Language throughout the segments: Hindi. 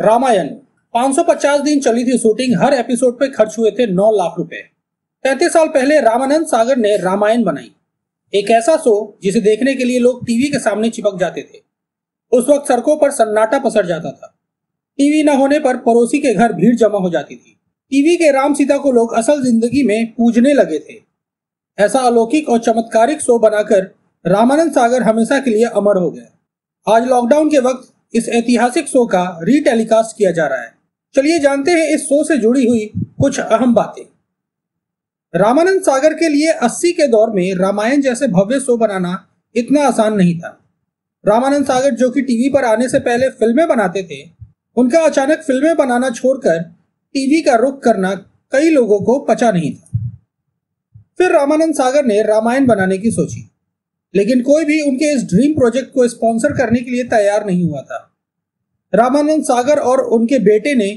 रामायण। 550 दिन चली थी शूटिंग, हर एपिसोड पे खर्च हुए थे 9 लाख रुपए। तैतीस साल पहले रामानंद सागर ने रामायण बनाई। एक ऐसा शो जिसे देखने के लिए लोग टीवी के सामने चिपक जाते थे। उस वक्त सड़कों पर सन्नाटा पसर जाता था। टीवी न होने पर पड़ोसी के घर भीड़ जमा हो जाती थी। टीवी के राम सीता को लोग असल ज़िंदगी में पूजने लगे थे। ऐसा अलौकिक और चमत्कारिक शो बनाकर रामानंद सागर हमेशा के लिए अमर हो गया। आज लॉकडाउन के वक्त इस ऐतिहासिक शो का रीटेलीकास्ट किया जा रहा है। चलिए जानते हैं इस शो से जुड़ी हुई कुछ अहम बातें। रामानंद सागर के लिए 80 के दौर में रामायण जैसे भव्य शो बनाना इतना आसान नहीं था। रामानंद सागर जो कि टीवी पर आने से पहले फ़िल्में बनाते थे, उनका अचानक फ़िल्में बनाना छोड़कर टीवी का रुख करना कई लोगों को पचा नहीं था। फिर रामानंद सागर ने रामायण बनाने की सोची। लेकिन कोई भी उनके इस ड्रीम प्रोजेक्ट को स्पॉन्सर करने के लिए तैयार नहीं हुआ था। रामानंद सागर और उनके बेटे ने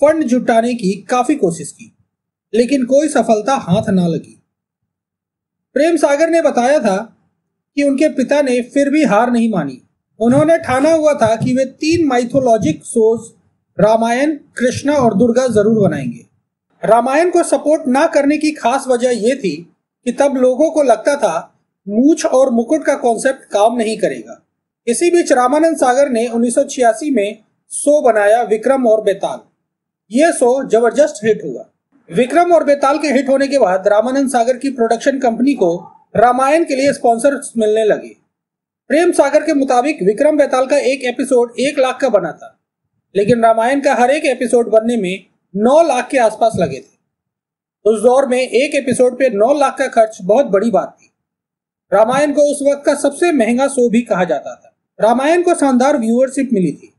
फंड जुटाने की काफ़ी कोशिश की, लेकिन कोई सफलता हाथ ना लगी। प्रेम सागर ने बताया था कि उनके पिता ने फिर भी हार नहीं मानी। उन्होंने ठाना हुआ था कि वे तीन माइथोलॉजिक शोज़ रामायण, कृष्णा और दुर्गा ज़रूर बनाएँगे। रामायण को सपोर्ट ना करने की खास वजह यह थी कि तब लोगों को लगता था मूछ और मुकुट का कॉन्सेप्ट काम नहीं करेगा। इसी बीच रामानंद सागर ने 1986 में शो बनाया विक्रम और बेताल। यह शो ज़बरदस्त हिट हुआ। विक्रम और बेताल के हिट होने के बाद रामानंद सागर की प्रोडक्शन कंपनी को रामायण के लिए स्पॉन्सर मिलने लगे। प्रेम सागर के मुताबिक विक्रम बेताल का एक एपिसोड एक लाख का बना था। लेकिन रामायण का हर एक एपिसोड बनने में नौ लाख के आसपास लगे थे। उस दौर में एक एपिसोड पे नौ लाख का खर्च बहुत बड़ी बात थी। रामायण को उस वक्त का सबसे महँगा शो भी कहा जाता था। रामायण को शानदार व्यूअरशिप मिली थी।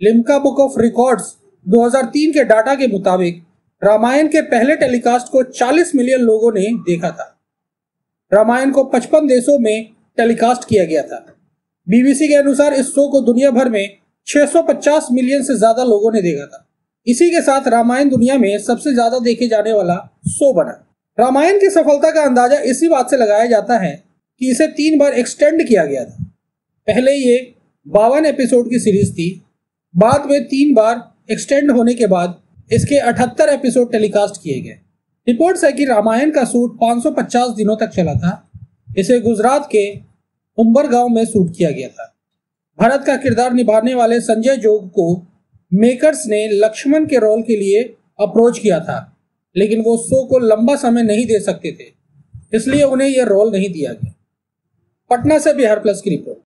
लिम्का बुक ऑफ़ रिकॉर्ड्स 2003 के डाटा के मुताबिक रामायण के पहले टेलीकास्ट को 40 मिलियन लोगों ने देखा था। रामायण को 55 देशों में टेलीकास्ट किया गया था। बीबीसी के अनुसार इस शो को दुनिया भर में 650 मिलियन से ज़्यादा लोगों ने देखा था। इसी के साथ रामायण दुनिया में सबसे ज़्यादा देखे जाने वाला शो बना। रामायण की सफलता का अंदाज़ा इसी बात से लगाया जाता है कि इसे तीन बार एक्सटेंड किया गया था। पहले ये बावन एपिसोड की सीरीज़ थी, बाद में तीन बार एक्सटेंड होने के बाद इसके 78 एपिसोड टेलीकास्ट किए गए। रिपोर्ट्स है कि रामायण का शूट 550 दिनों तक चला था। इसे गुजरात के उम्बर गाँव में शूट किया गया था। भारत का किरदार निभाने वाले संजय जोग को मेकर्स ने लक्ष्मण के रोल के लिए अप्रोच किया था, लेकिन वो शो को लंबा समय नहीं दे सकते थे। इसलिए उन्हें यह रोल नहीं दिया गया। पटना से बिहार प्लस की रिपोर्ट।